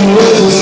novo